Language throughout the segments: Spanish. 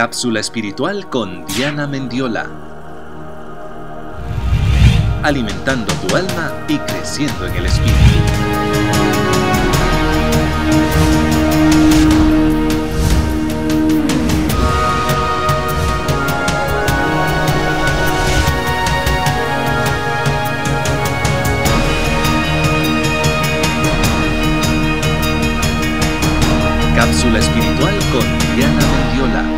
Cápsula espiritual con Diana Mendiola. Alimentando tu alma y creciendo en el espíritu. Cápsula espiritual con Diana Mendiola.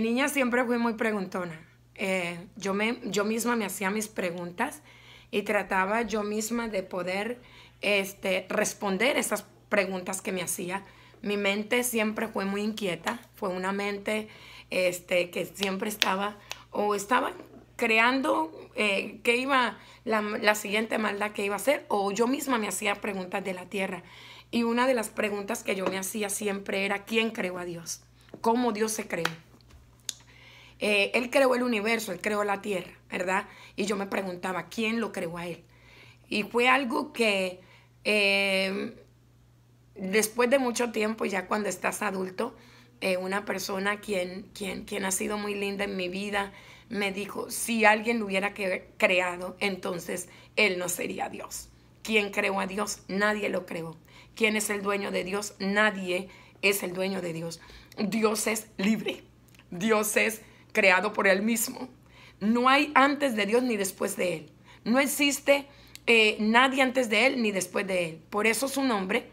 Niña siempre fui muy preguntona. Eh, yo, me, yo misma me hacía mis preguntas y trataba yo misma de poder este, responder esas preguntas que me hacía Mi mente siempre fue muy inquieta, fue una mente este, que siempre estaba o estaba creando eh, qué iba, la, la siguiente maldad que iba a hacer, o yo misma me hacía preguntas de la tierra. Y una de las preguntas que yo me hacía siempre era, ¿quién creó a Dios? ¿Cómo Dios se creó? Eh, él creó el universo, Él creó la tierra, ¿verdad? Y yo me preguntaba, ¿quién lo creó a Él? Y fue algo que eh, después de mucho tiempo, ya cuando estás adulto, eh, una persona quien, quien, quien ha sido muy linda en mi vida me dijo, si alguien lo hubiera creado, entonces Él no sería Dios. ¿Quién creó a Dios? Nadie lo creó. ¿Quién es el dueño de Dios? Nadie es el dueño de Dios. Dios es libre. Dios es creado por Él mismo. No hay antes de Dios ni después de Él. No existe eh, nadie antes de Él ni después de Él. Por eso su nombre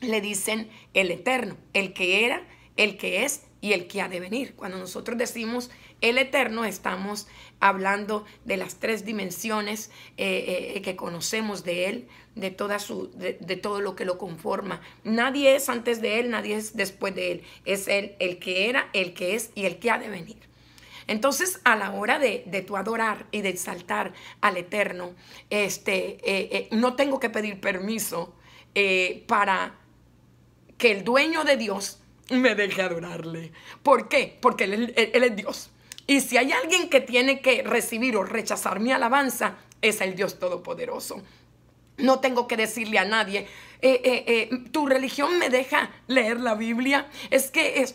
le dicen el eterno, el que era, el que es y el que ha de venir. Cuando nosotros decimos el eterno, estamos hablando de las tres dimensiones eh, eh, que conocemos de Él, de, toda su, de, todo lo que lo conforma. Nadie es antes de Él, nadie es después de Él. Es Él el que era, el que es y el que ha de venir. Entonces, a la hora de, de tu adorar y de exaltar al Eterno, este, eh, no tengo que pedir permiso para que el dueño de Dios me deje adorarle. ¿Por qué? Porque él, es Dios. Y si hay alguien que tiene que recibir o rechazar mi alabanza, es el Dios Todopoderoso. No tengo que decirle a nadie, eh, eh, eh, tu religión me deja leer la Biblia. Es que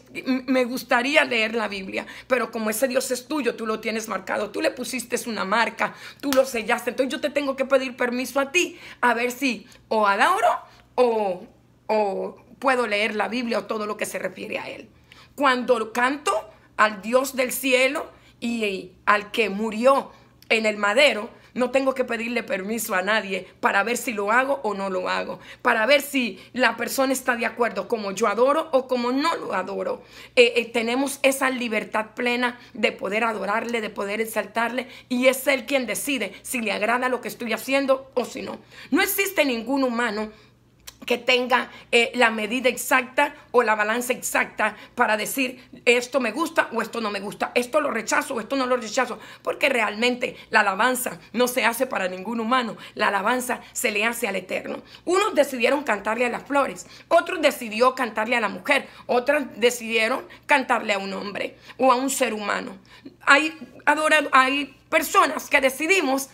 me gustaría leer la Biblia, pero como ese Dios es tuyo, tú lo tienes marcado, tú le pusiste una marca, tú lo sellaste. Entonces yo te tengo que pedir permiso a ti, a ver si o adoro o, o puedo leer la Biblia o todo lo que se refiere a Él. Cuando canto al Dios del cielo y al que murió en el madero, no tengo que pedirle permiso a nadie para ver si lo hago o no lo hago, para ver si la persona está de acuerdo como yo adoro o como no lo adoro. Eh, eh, tenemos esa libertad plena de poder adorarle, de poder exaltarle y es él quien decide si le agrada lo que estoy haciendo o si no. No existe ningún humano que tenga eh, la medida exacta o la balanza exacta para decir esto me gusta o esto no me gusta, esto lo rechazo o esto no lo rechazo, porque realmente la alabanza no se hace para ningún humano, la alabanza se le hace al Eterno. Unos decidieron cantarle a las flores, otros decidió cantarle a la mujer, otros decidieron cantarle a un hombre o a un ser humano. Hay, hay personas que decidimos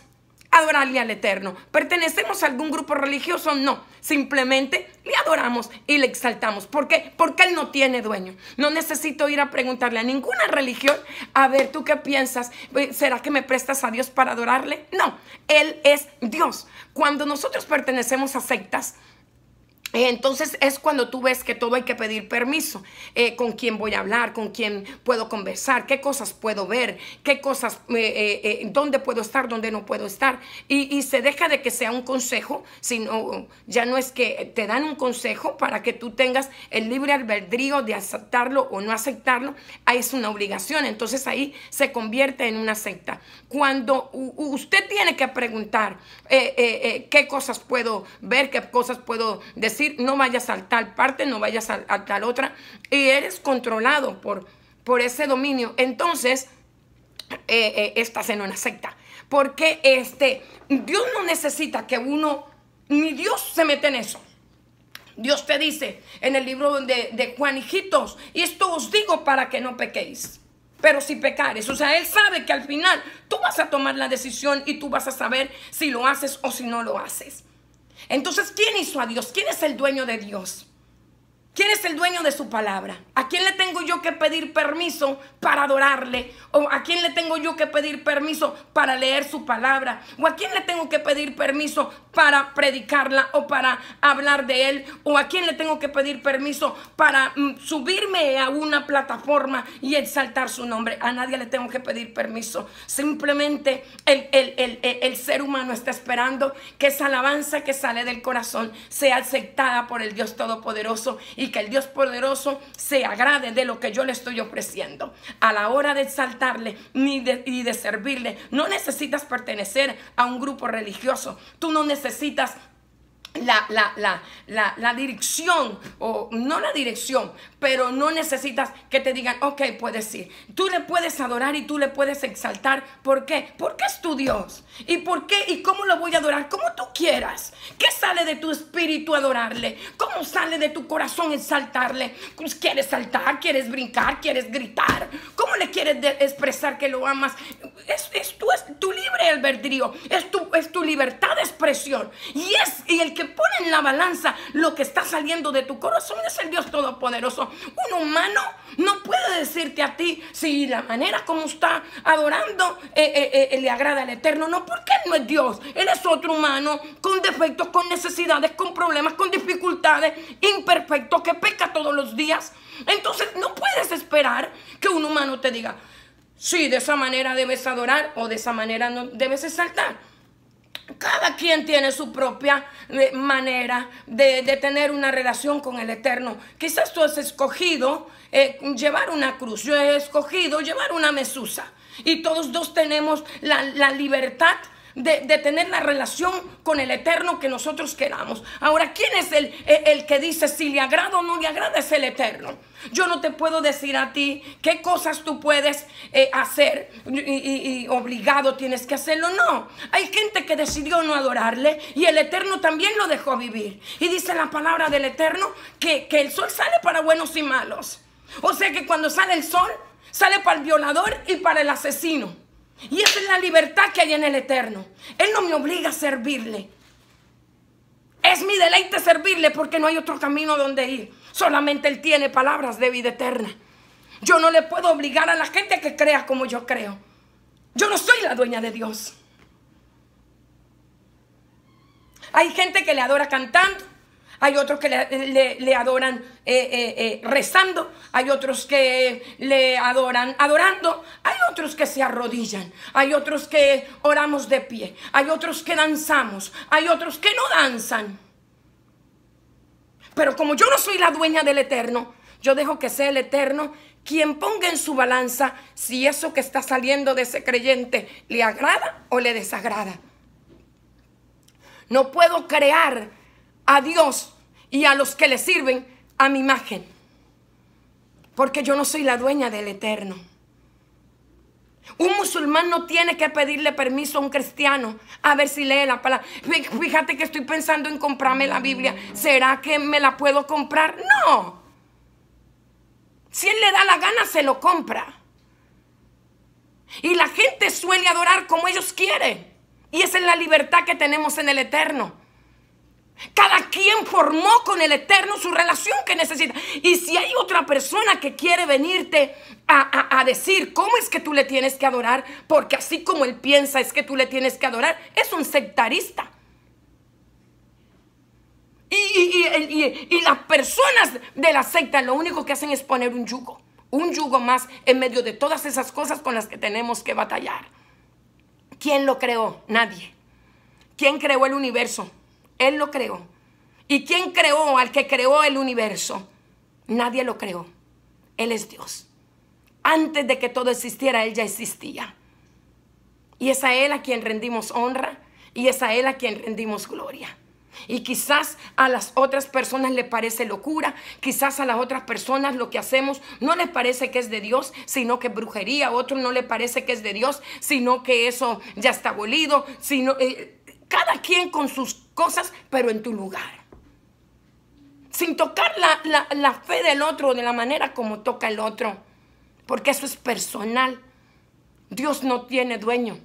adorarle al Eterno. ¿Pertenecemos a algún grupo religioso? No. Simplemente le adoramos y le exaltamos. ¿Por qué? Porque Él no tiene dueño. No necesito ir a preguntarle a ninguna religión, a ver, ¿tú qué piensas? ¿Será que me prestas a Dios para adorarle? No, Él es Dios. Cuando nosotros pertenecemos a sectas, eh, entonces es cuando tú ves que todo hay que pedir permiso, eh, con quién voy a hablar, con quién puedo conversar, qué cosas puedo ver, qué cosas, eh, dónde puedo estar, dónde no puedo estar. Y, se deja de que sea un consejo, sino ya no es que te dan un consejo para que tú tengas el libre albedrío de aceptarlo o no aceptarlo, ahí es una obligación, entonces ahí se convierte en una secta. Cuando usted tiene que preguntar qué cosas puedo ver, qué cosas puedo decir, no vayas a tal parte, no vayas a, tal otra, y eres controlado por, por ese dominio. Entonces, eh, eh, estás en una secta. Porque este, Dios no necesita que uno, ni Dios se mete en eso. Dios te dice en el libro de, de Juan, hijitos, y esto os digo para que no pequéis. Pero si pecares, o sea, Él sabe que al final tú vas a tomar la decisión y tú vas a saber si lo haces o si no lo haces. Entonces, ¿quién hizo a Dios? ¿Quién es el dueño de Dios? ¿Quién es el dueño de su palabra? ¿A quién le tengo yo que pedir permiso para adorarle? ¿O a quién le tengo yo que pedir permiso para leer su palabra? ¿O a quién le tengo que pedir permiso para predicarla o para hablar de él? ¿O a quién le tengo que pedir permiso para mm, subirme a una plataforma y exaltar su nombre? A nadie le tengo que pedir permiso. Simplemente el, el ser humano está esperando que esa alabanza que sale del corazón sea aceptada por el Dios Todopoderoso y que el Dios poderoso se agrade de lo que yo le estoy ofreciendo. A la hora de exaltarle ni de, y de servirle, no necesitas pertenecer a un grupo religioso. Tú no necesitas la, la, la, la, la dirección, o no la dirección, pero no necesitas que te digan, ok, puedes ir. Tú le puedes adorar y tú le puedes exaltar. ¿Por qué? Porque es tu Dios. ¿Y por qué? ¿Y cómo lo voy a adorar? Como tú quieras. ¿Qué sale de tu espíritu adorarle? ¿Cómo sale de tu corazón exaltarle? Pues, ¿Quieres saltar? ¿Quieres brincar? ¿Quieres gritar? ¿Cómo le quieres expresar que lo amas? Es, es, tu, es tu libre albedrío, es tu, es tu libertad de expresión. Y es y el que pone en la balanza lo que está saliendo de tu corazón es el Dios Todopoderoso. Un humano no puede decirte a ti si la manera como está adorando eh, eh, eh, le agrada al Eterno. No, porque no es Dios. Él es otro humano con defectos, con necesidades, con problemas, con dificultades, imperfecto, que peca todos los días. Entonces no puedes esperar que un humano te diga, sí, de esa manera debes adorar o de esa manera no debes exaltar. Cada quien tiene su propia eh, manera de, tener una relación con el Eterno. Quizás tú has escogido eh, llevar una cruz, yo he escogido llevar una mesusa. Y todos dos tenemos la, la libertad de, tener la relación con el eterno que nosotros queramos. Ahora, ¿quién es el, el que dice si le agrada o no le agrada? Es el eterno. Yo no te puedo decir a ti qué cosas tú puedes eh, hacer y, obligado tienes que hacerlo. No, hay gente que decidió no adorarle y el Eterno también lo dejó vivir. Y dice la palabra del Eterno que, que el sol sale para buenos y malos. O sea que cuando sale el sol, sale para el violador y para el asesino. Y esa es la libertad que hay en el Eterno. Él no me obliga a servirle. Es mi deleite servirle porque no hay otro camino donde ir. Solamente Él tiene palabras de vida eterna. Yo no le puedo obligar a la gente que crea como yo creo. Yo no soy la dueña de Dios. Hay gente que le adora cantando. Hay otros que le, adoran eh, eh, eh, rezando. Hay otros que le adoran adorando. Hay otros que se arrodillan. Hay otros que oramos de pie. Hay otros que danzamos. Hay otros que no danzan. Pero como yo no soy la dueña del eterno, yo dejo que sea el eterno quien ponga en su balanza si eso que está saliendo de ese creyente le agrada o le desagrada. No puedo crear a Dios y a los que le sirven a mi imagen. Porque yo no soy la dueña del eterno. Un musulmán no tiene que pedirle permiso a un cristiano a ver si lee la palabra. Fíjate que estoy pensando en comprarme la Biblia. ¿Será que me la puedo comprar? No. Si él le da la gana, se lo compra. Y la gente suele adorar como ellos quieren. Y esa es la libertad que tenemos en el Eterno. Cada quien formó con el Eterno su relación que necesita. Y si hay otra persona que quiere venirte a, decir cómo es que tú le tienes que adorar, porque así como él piensa es que tú le tienes que adorar, es un sectarista. Y, y, las personas de la secta lo único que hacen es poner un yugo, un yugo más en medio de todas esas cosas con las que tenemos que batallar. ¿Quién lo creó? Nadie. ¿Quién creó el universo? Él lo creó. ¿Y quién creó al que creó el universo? Nadie lo creó. Él es Dios. Antes de que todo existiera, Él ya existía. Y es a Él a quien rendimos honra y es a Él a quien rendimos gloria. Y quizás a las otras personas le parece locura, quizás a las otras personas lo que hacemos no les parece que es de Dios, sino que brujería, a otros no le parece que es de Dios, sino que eso ya está abolido, sino eh, cada quien con sus cosas, pero en tu lugar. Sin tocar la, fe del otro de la manera como toca el otro. Porque eso es personal. Dios no tiene dueño.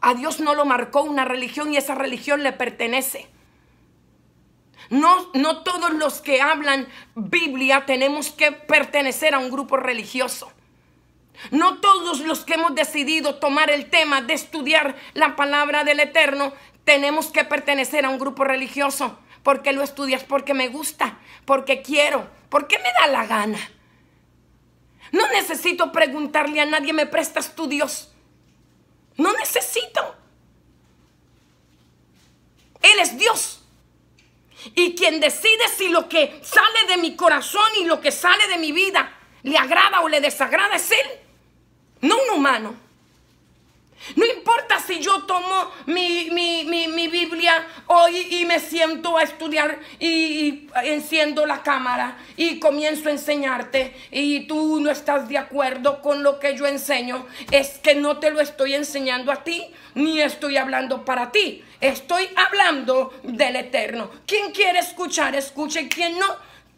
A Dios no lo marcó una religión y esa religión le pertenece. No, no todos los que hablan Biblia tenemos que pertenecer a un grupo religioso. No todos los que hemos decidido tomar el tema de estudiar la palabra del Eterno tenemos que pertenecer a un grupo religioso. porque lo estudias? Porque me gusta, porque quiero, porque me da la gana. No necesito preguntarle a nadie, ¿me prestas tu Dios? No necesito. Él es Dios. Y quien decide si lo que sale de mi corazón y lo que sale de mi vida le agrada o le desagrada es Él no un humano. No importa si yo tomo mi, Biblia hoy y me siento a estudiar y, enciendo la cámara y comienzo a enseñarte y tú no estás de acuerdo con lo que yo enseño, es que no te lo estoy enseñando a ti ni estoy hablando para ti. Estoy hablando del eterno. Quien quiere escuchar, escuche. Quien no,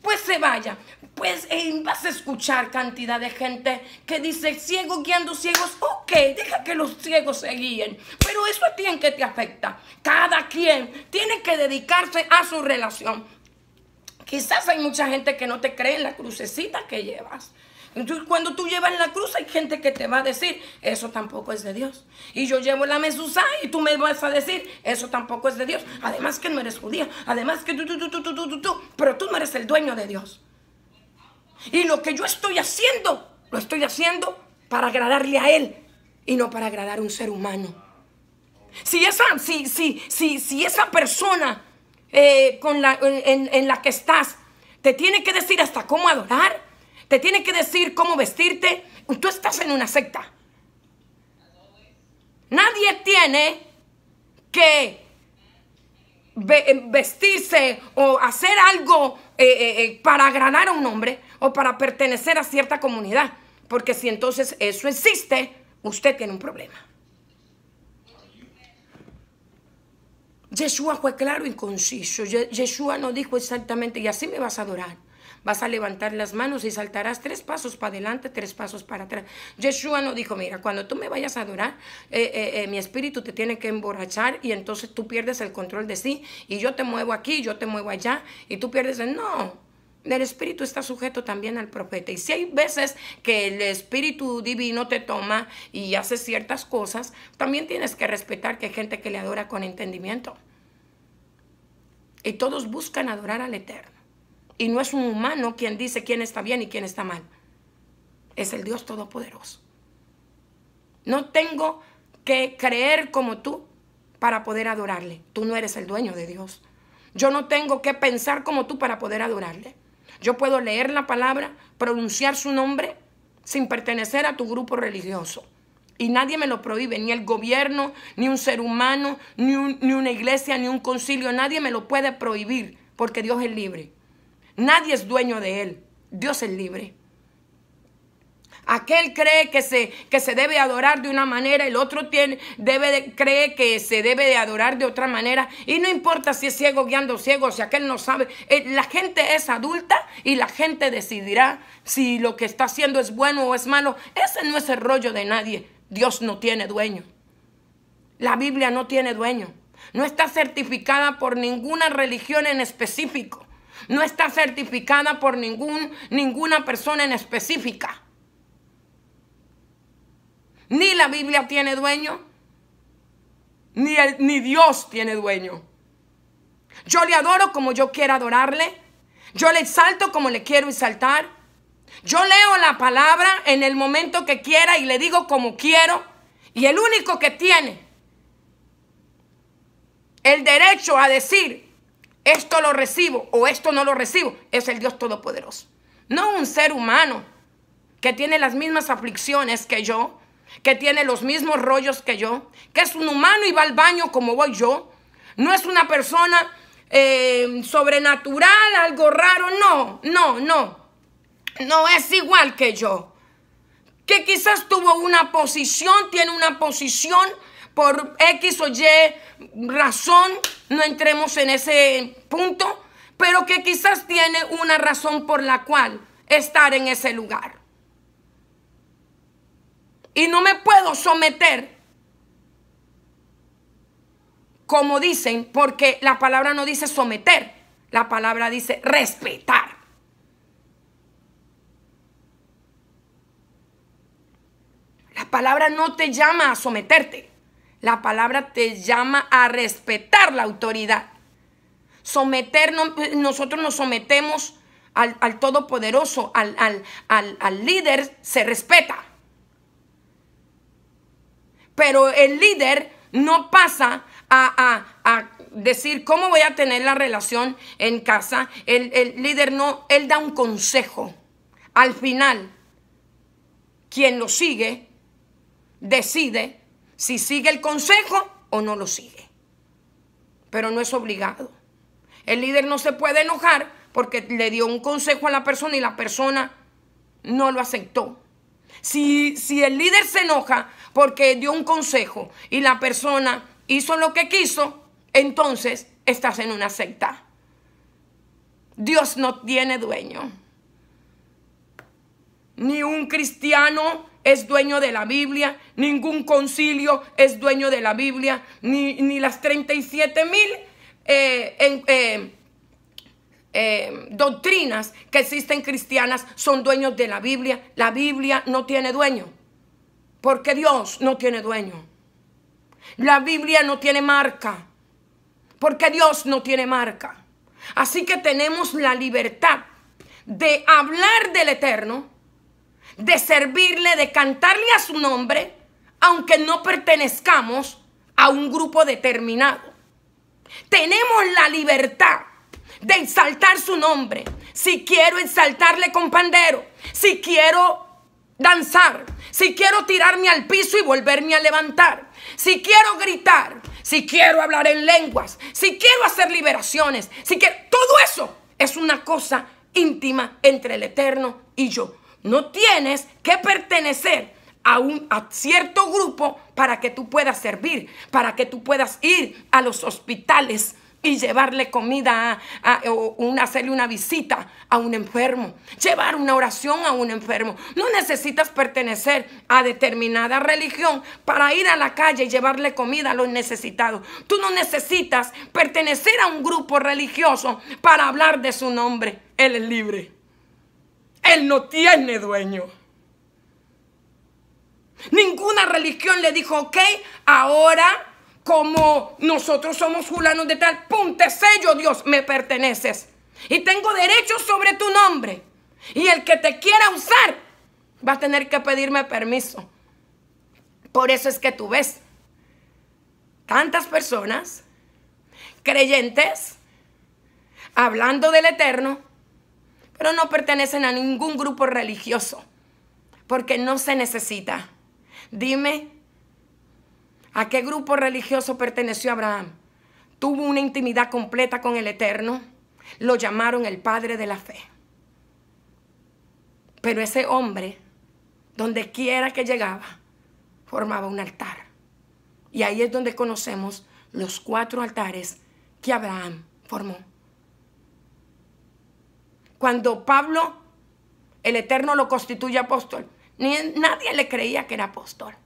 pues se vaya. Pues eh, vas a escuchar cantidad de gente que dice ciego guiando ciegos. Ok, deja que los ciegos se guíen. Pero eso a ti en qué te afecta. Cada quien tiene que dedicarse a su relación. Quizás hay mucha gente que no te cree en la crucecita que llevas. Cuando tú llevas la cruz, hay gente que te va a decir, eso tampoco es de Dios. Y yo llevo la mesusa y tú me vas a decir, eso tampoco es de Dios. Además que no eres judía. Además que tú, tú, tú, tú, tú, tú, tú. Pero tú no eres el dueño de Dios. Y lo que yo estoy haciendo, lo estoy haciendo para agradarle a Él y no para agradar a un ser humano. Si esa, si, si, si, si esa persona eh, con la, en la que estás te tiene que decir hasta cómo adorar, te tiene que decir cómo vestirte. Tú estás en una secta. Nadie tiene que vestirse o hacer algo eh, eh, eh, para agradar a un hombre o para pertenecer a cierta comunidad. Porque si entonces eso existe, usted tiene un problema. Yeshua fue claro y conciso. Yeshua no dijo exactamente, y así me vas a adorar. Vas a levantar las manos y saltarás tres pasos para adelante, tres pasos para atrás. Yeshua no dijo, mira, cuando tú me vayas a adorar, eh, eh, eh, mi espíritu te tiene que emborrachar y entonces tú pierdes el control de sí y yo te muevo aquí, yo te muevo allá y tú pierdes el... No, el espíritu está sujeto también al profeta. Y si hay veces que el espíritu divino te toma y hace ciertas cosas, también tienes que respetar que hay gente que le adora con entendimiento. Y todos buscan adorar al Eterno. Y no es un humano quien dice quién está bien y quién está mal. Es el Dios Todopoderoso. No tengo que creer como tú para poder adorarle. Tú no eres el dueño de Dios. Yo no tengo que pensar como tú para poder adorarle. Yo puedo leer la palabra, pronunciar su nombre sin pertenecer a tu grupo religioso. Y nadie me lo prohíbe, ni el gobierno, ni un ser humano, ni, ni una iglesia, ni un concilio. Nadie me lo puede prohibir porque Dios es libre. Nadie es dueño de él. Dios es libre. Aquel cree que se, que se debe adorar de una manera, el otro tiene, debe cree que se debe de adorar de otra manera. Y no importa si es ciego guiando ciego, si aquel no sabe. Eh, la gente es adulta y la gente decidirá si lo que está haciendo es bueno o es malo. Ese no es el rollo de nadie. Dios no tiene dueño. La Biblia no tiene dueño. No está certificada por ninguna religión en específico no está certificada por ningún, ninguna persona en específica. Ni la Biblia tiene dueño, ni, ni Dios tiene dueño. Yo le adoro como yo quiero adorarle. Yo le exalto como le quiero exaltar. Yo leo la palabra en el momento que quiera y le digo como quiero. Y el único que tiene el derecho a decir esto lo recibo o esto no lo recibo, es el Dios Todopoderoso. No un ser humano que tiene las mismas aflicciones que yo, que tiene los mismos rollos que yo, que es un humano y va al baño como voy yo. No es una persona eh, sobrenatural, algo raro, no, no, no. No es igual que yo. Que quizás tuvo una posición, tiene una posición por X o Y razón, no entremos en ese punto, pero que quizás tiene una razón por la cual estar en ese lugar. Y no me puedo someter, como dicen, porque la palabra no dice someter, la palabra dice respetar. La palabra no te llama a someterte. La palabra te llama a respetar la autoridad. Someternos, nosotros nos sometemos al, Todopoderoso, al, al, líder, se respeta. Pero el líder no pasa a, decir cómo voy a tener la relación en casa. El, el líder no, él da un consejo. Al final, quien lo sigue decide si sigue el consejo o no lo sigue. Pero no es obligado. El líder no se puede enojar porque le dio un consejo a la persona y la persona no lo aceptó. Si, si el líder se enoja porque dio un consejo y la persona hizo lo que quiso, entonces estás en una secta. Dios no tiene dueño. Ni un cristiano es dueño de la Biblia, ningún concilio es dueño de la Biblia, ni, ni las 37 mil eh, eh, eh, doctrinas que existen cristianas son dueños de la Biblia. La Biblia no tiene dueño, porque Dios no tiene dueño. La Biblia no tiene marca, porque Dios no tiene marca. Así que tenemos la libertad de hablar del Eterno, de servirle, de cantarle a su nombre, aunque no pertenezcamos a un grupo determinado. Tenemos la libertad de exaltar su nombre. Si quiero exaltarle con pandero, si quiero danzar, si quiero tirarme al piso y volverme a levantar, si quiero gritar, si quiero hablar en lenguas, si quiero hacer liberaciones, si quiero, todo eso es una cosa íntima entre el Eterno y yo. No tienes que pertenecer a un cierto grupo para que tú puedas servir, para que tú puedas ir a los hospitales y llevarle comida, a, hacerle una visita a un enfermo, llevar una oración a un enfermo. No necesitas pertenecer a determinada religión para ir a la calle y llevarle comida a los necesitados. Tú no necesitas pertenecer a un grupo religioso para hablar de su nombre. Él es libre. Él no tiene dueño. Ninguna religión le dijo, ok, ahora como nosotros somos fulanos de tal, pum, te sello Dios, me perteneces. Y tengo derechos sobre tu nombre. Y el que te quiera usar va a tener que pedirme permiso. Por eso es que tú ves tantas personas creyentes hablando del eterno, pero no pertenecen a ningún grupo religioso, porque no se necesita. Dime ¿A qué grupo religioso perteneció Abraham? Tuvo una intimidad completa con el Eterno. Lo llamaron el Padre de la Fe. Pero ese hombre, donde quiera que llegaba, formaba un altar. Y ahí es donde conocemos los cuatro altares que Abraham formó. Cuando Pablo, el Eterno lo constituye apóstol, ni, nadie le creía que era apóstol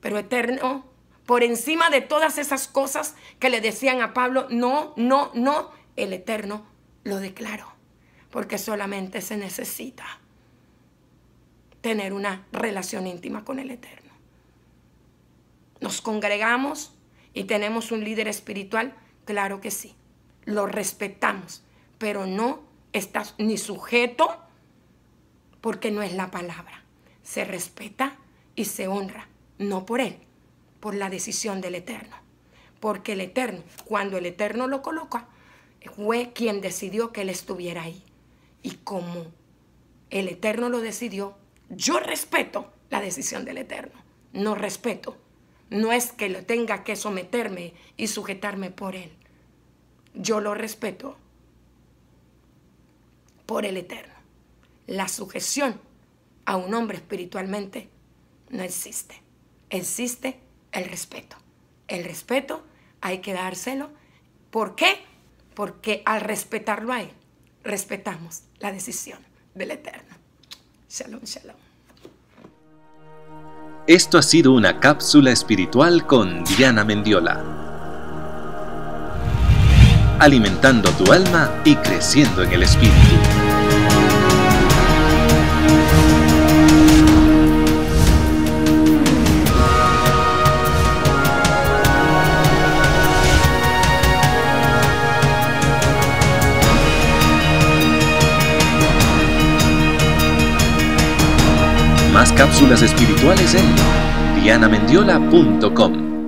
pero eterno, por encima de todas esas cosas que le decían a Pablo, no, no, no, el eterno lo declaró, porque solamente se necesita tener una relación íntima con el eterno. Nos congregamos y tenemos un líder espiritual, claro que sí, lo respetamos, pero no estás ni sujeto porque no es la palabra. Se respeta y se honra no por él, por la decisión del Eterno. Porque el Eterno, cuando el Eterno lo coloca, fue quien decidió que él estuviera ahí. Y como el Eterno lo decidió, yo respeto la decisión del Eterno. No respeto. No es que lo tenga que someterme y sujetarme por él. Yo lo respeto por el Eterno. La sujeción a un hombre espiritualmente no existe existe el respeto. El respeto hay que dárselo. ¿Por qué? Porque al respetarlo a Él, respetamos la decisión del Eterno. Shalom, shalom. Esto ha sido una cápsula espiritual con Diana Mendiola. Alimentando tu alma y creciendo en el espíritu. Cápsulas espirituales en dianamendiola.com.